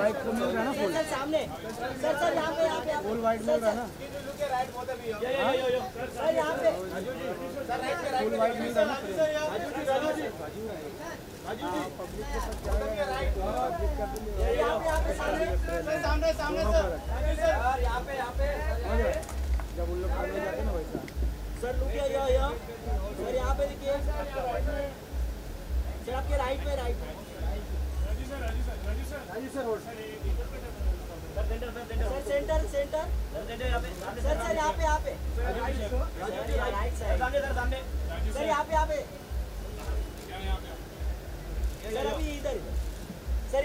White को मिल रहा है ना फुल सर सामने। सर सर यहाँ पे यहाँ पे फुल वाइट मिल रहा है ना सर। यहाँ पे। फुल वाइट मिल रहा है ना यहाँ पे यहाँ पे सामने। जब उन लोग खाने जाते ना वैसा सर लुकिए यो यो। सर यहाँ पे देखिए। सर आपके राइट में राइट में सर सेंटर सर सर